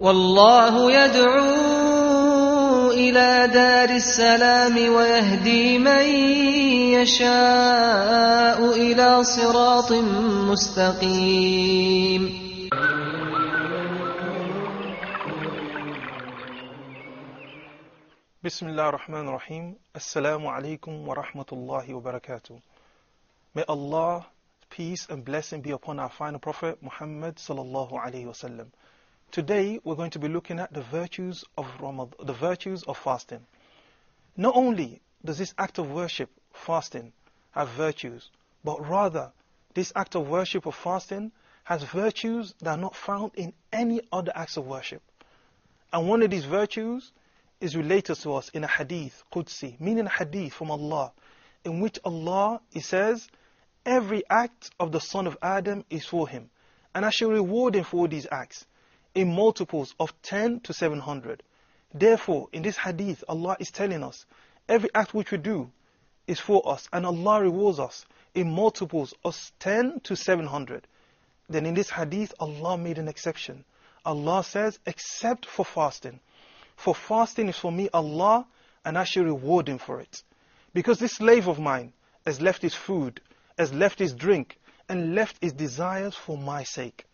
والله يدعو إلى دار السلام ويهدي من يشاء إلى صراط مستقيم Bismillah ar-Rahman ar-Rahim. Assalamu alaikum wa rahmatullahi wa barakatuh. May Allah, peace and blessing be upon our final prophet Muhammad sallallahu alaihi wasallam. Today we're going to be looking at the virtues of Ramad- the virtues of fasting. Not only does this act of worship, fasting, have virtues, but rather this act of worship of fasting has virtues that are not found in any other acts of worship. And one of these virtues is related to us in a hadith, Qudsi, meaning a hadith from Allah, in which Allah, He says, every act of the son of Adam is for him, and I shall reward him for these acts in multiples of 10 to 700. Therefore, in this hadith, Allah is telling us, every act which we do is for us, and Allah rewards us in multiples of 10 to 700. Then in this hadith, Allah made an exception. Allah says, except for fasting. For fasting is for me Allah, and I shall reward him for it. Because this slave of mine has left his food, has left his drink, and left his desires for my sake.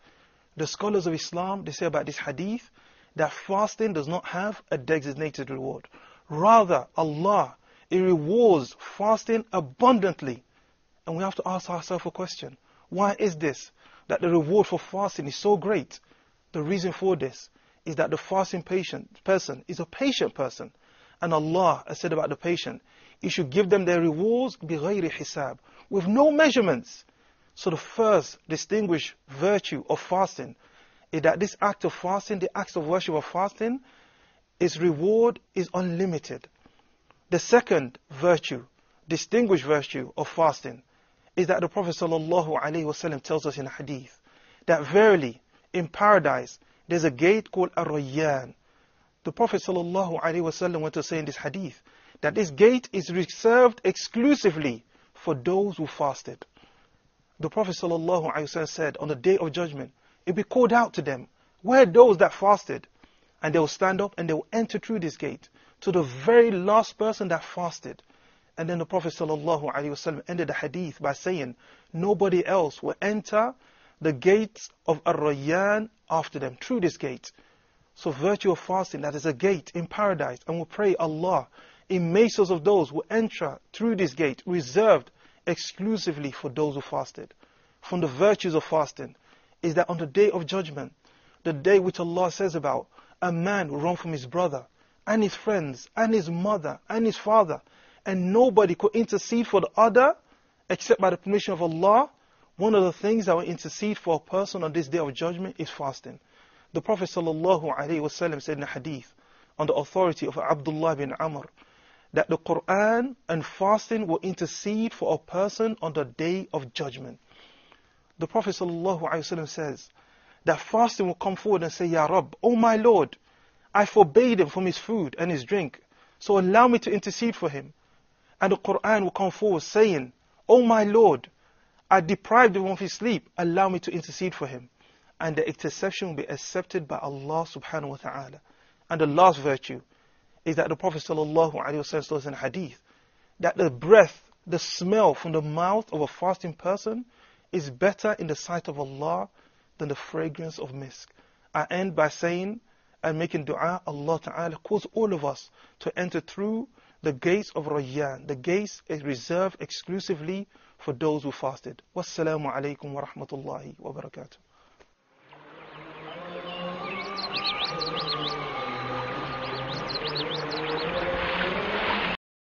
The scholars of Islam, they say about this hadith, that fasting does not have a designated reward. Rather, Allah, He rewards fasting abundantly. And we have to ask ourselves a question. Why is this? That the reward for fasting is so great. The reason for this is that the fasting patient person is a patient person. And Allah has said about the patient, He should give them their rewards بغير hisab, with no measurements. So the first distinguished virtue of fasting is that this act of fasting, the act of worship of fasting, its reward is unlimited. The second virtue, distinguished virtue of fasting, is that the Prophet ﷺ tells us in hadith that verily in paradise there's a gate called Ar-Rayyan. The Prophet ﷺ went to say in this hadith that this gate is reserved exclusively for those who fasted. The Prophet ﷺ said on the day of judgment, it will be called out to them, where those that fasted? And they will stand up and they will enter through this gate to the very last person that fasted. And then the Prophet ﷺ ended the hadith by saying, nobody else will enter the gates of Ar-Rayyan after them, through this gate. So virtue of fasting, that is a gate in paradise. And we pray Allah, in mesos of those who enter through this gate, reserved exclusively for those who fasted. From the virtues of fasting is that on the day of judgment, the day which Allah says about, a man will run from his brother, and his friends, and his mother, and his father, and nobody could intercede for the other except by the permission of Allah. One of the things that will intercede for a person on this day of judgment is fasting. The Prophet ﷺ said in a hadith, on the authority of Abdullah bin Amr, that the Quran and fasting will intercede for a person on the day of judgment. The Prophet ﷺ says that fasting will come forward and say, Ya Rabb, O my Lord, I forbade him from his food and his drink, so allow me to intercede for him. And the Quran will come forward saying, O my Lord, I deprived him of his sleep, allow me to intercede for him. And the intercession will be accepted by Allah subhanahu wa ta'ala. And the last virtue is that the Prophet sallallahu alaihi wasallam says in hadith that the breath, the smell from the mouth of a fasting person is better in the sight of Allah than the fragrance of misk. I end by saying and making dua, Allah Ta'ala calls all of us to enter through the gates of Rayyan. The gates is reserved exclusively for those who fasted. Wassalamu alaikum wa rahmatullahi wa barakatuh.